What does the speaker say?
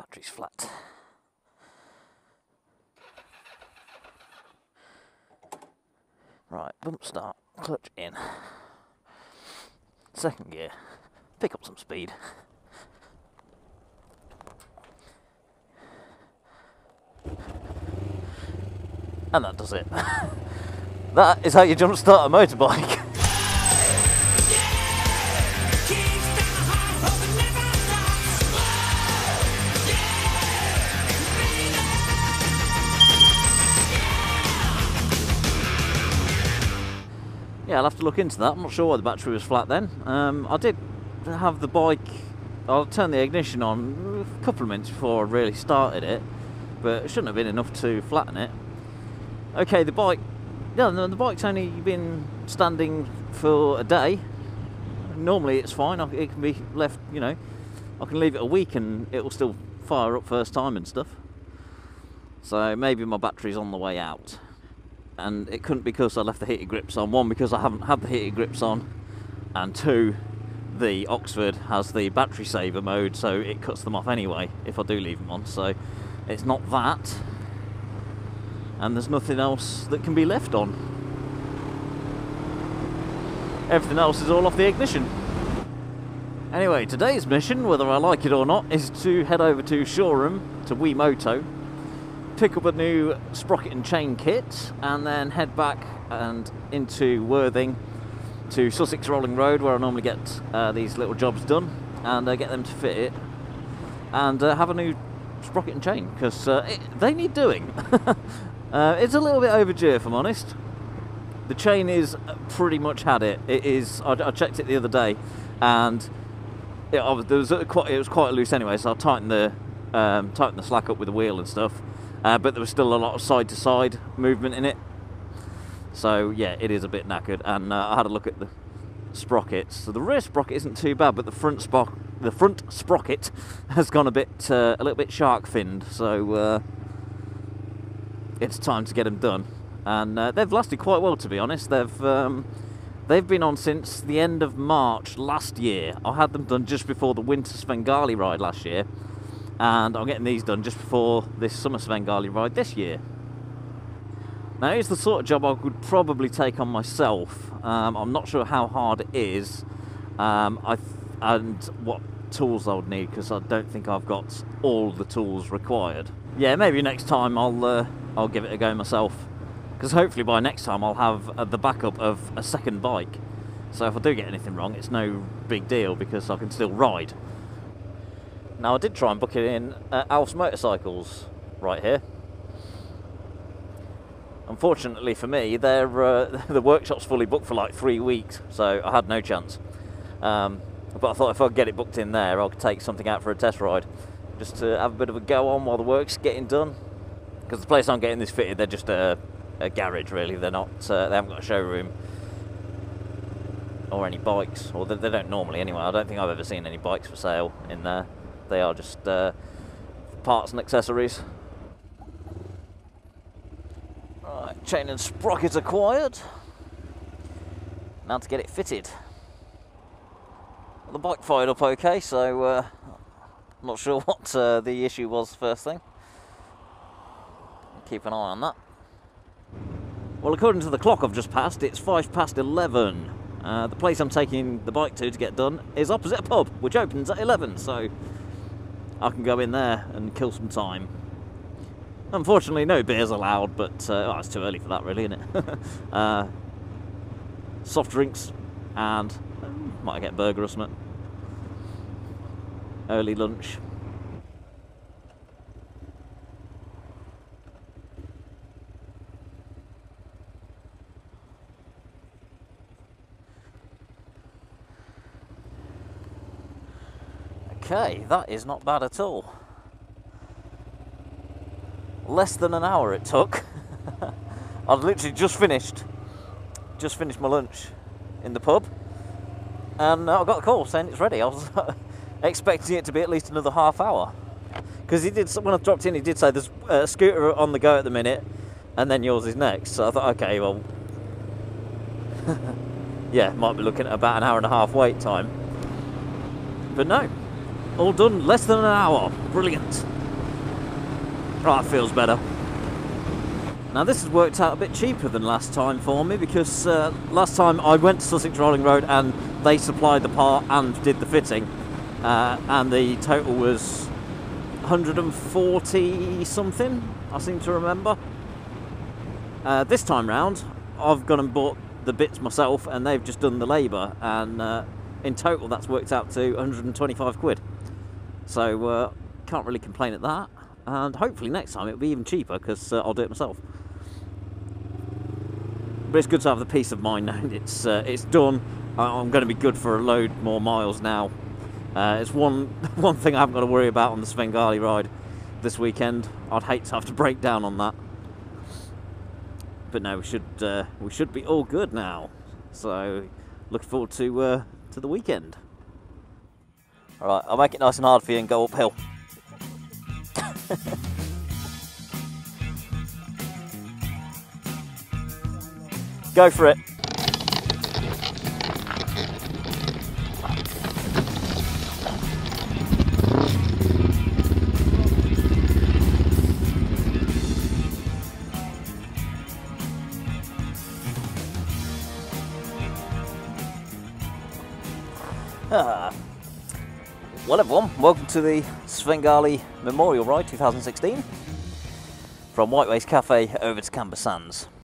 Battery's flat. Right, bump start, clutch in. Second gear, pick up some speed. And that does it. that is how you jump start a motorbike. yeah, I'll have to look into that. I'm not sure why the battery was flat then. Um, I did have the bike, I'll turn the ignition on a couple of minutes before I really started it, but it shouldn't have been enough to flatten it. Okay, the bike, yeah, the, the bike's only been standing for a day. Normally it's fine, it can be left, you know, I can leave it a week and it will still fire up first time and stuff. So maybe my battery's on the way out and it couldn't because I left the heated grips on. One, because I haven't had the heated grips on, and two, the Oxford has the battery saver mode, so it cuts them off anyway if I do leave them on. So it's not that, and there's nothing else that can be left on. Everything else is all off the ignition. Anyway, today's mission, whether I like it or not, is to head over to Shoreham to Wemoto pick up a new sprocket and chain kit and then head back and into Worthing to Sussex Rolling Road where I normally get uh, these little jobs done and uh, get them to fit it and uh, have a new sprocket and chain because uh, they need doing. Uh, it's a little bit overdue if I'm honest. The chain is pretty much had it. It is. I, I checked it the other day and it, was quite, it was quite loose anyway so I tightened the um, tighten the slack up with the wheel and stuff uh, but there was still a lot of side to side movement in it. So yeah, it is a bit knackered. And uh, I had a look at the sprockets. So the rear sprocket isn't too bad, but the front sprocket, the front sprocket has gone a bit, uh, a little bit shark finned. So uh, it's time to get them done. And uh, they've lasted quite well, to be honest. They've um, they've been on since the end of March last year. I had them done just before the winter Svengalie ride last year and I'm getting these done just before this summer Svengalie ride this year. Now it's the sort of job I would probably take on myself. Um, I'm not sure how hard it is um, I and what tools I would need because I don't think I've got all the tools required. Yeah, maybe next time I'll uh, I'll give it a go myself because hopefully by next time I'll have uh, the backup of a second bike. So if I do get anything wrong, it's no big deal because I can still ride. Now I did try and book it in at Alf's Motorcycles right here. Unfortunately for me, uh, the workshop's fully booked for like three weeks, so I had no chance. Um, but I thought if I get it booked in there, I could take something out for a test ride, just to have a bit of a go on while the work's getting done. Because the place I'm getting this fitted, they're just a, a garage really. They're not. Uh, they haven't got a showroom or any bikes, or they, they don't normally anyway. I don't think I've ever seen any bikes for sale in there. They are just uh, parts and accessories. Right, chain and sprocket acquired. Now to get it fitted. Well, the bike fired up okay, so uh, I'm not sure what uh, the issue was first thing. Keep an eye on that. Well, according to the clock I've just passed, it's five past 11. Uh, the place I'm taking the bike to to get done is opposite a pub, which opens at 11, so I can go in there and kill some time. Unfortunately, no beers allowed, but uh, oh, it's too early for that, really, isn't it? uh, soft drinks and um, might get a burger or something. Early lunch. Okay, that is not bad at all. Less than an hour it took. I'd literally just finished, just finished my lunch in the pub, and I got a call saying it's ready. I was expecting it to be at least another half hour, because he did when I dropped in, he did say there's a scooter on the go at the minute, and then yours is next. So I thought, okay, well, yeah, might be looking at about an hour and a half wait time, but no, all done less than an hour. Brilliant. Right, feels better. Now this has worked out a bit cheaper than last time for me because uh, last time I went to Sussex Rolling Road and they supplied the part and did the fitting uh, and the total was 140 something I seem to remember. Uh, this time round I've gone and bought the bits myself and they've just done the labour and uh, in total that's worked out to 125 quid. So uh, can't really complain at that and hopefully next time it'll be even cheaper because uh, I'll do it myself but it's good to have the peace of mind now. It's uh, it's done. I'm going to be good for a load more miles now. Uh, it's one one thing I haven't got to worry about on the Svengalie ride this weekend. I'd hate to have to break down on that. But no, we should uh, we should be all good now. So looking forward to uh, to the weekend. All right, I'll make it nice and hard for you and go uphill. Go for it. Ah. Well everyone, welcome to the Svengalie Memorial Ride 2016 from Whiteways Cafe over to Camber Sands.